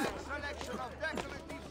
wide selection of decorative